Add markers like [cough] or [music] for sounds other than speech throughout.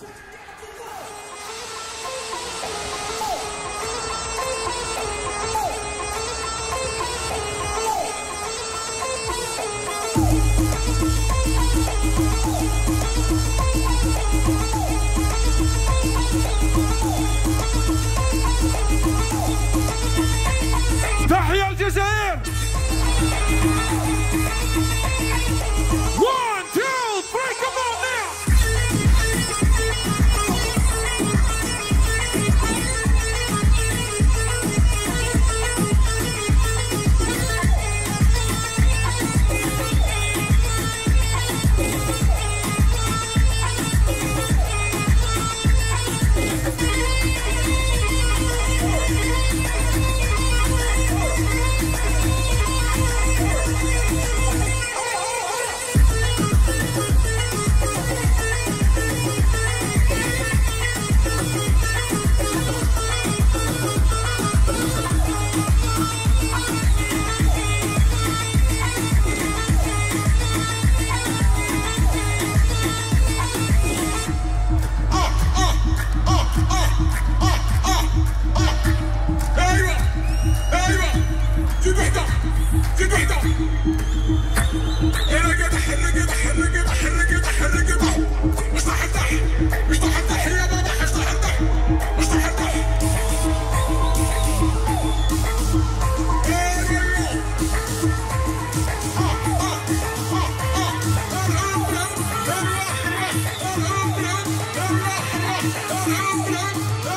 Yeah. [laughs]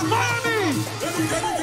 Money!